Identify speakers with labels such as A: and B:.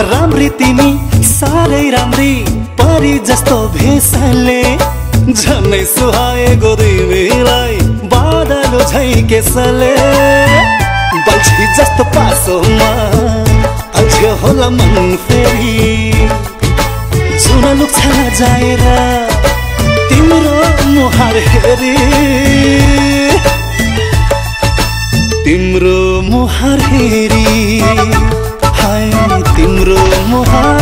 A: राम्री तिमी साह्रै राम्री परी जस्तो भेषले। झनै सुहाएको तिमीलाई बादल झै केसले बल्छी जस्तो पासोमा अझ होला मन फेरि। सुन लुक्छ जाएर तिम्रो मुहार हेरी। तिम्रो मुहार हेरी। हाय तिम्रो मुहार हेरी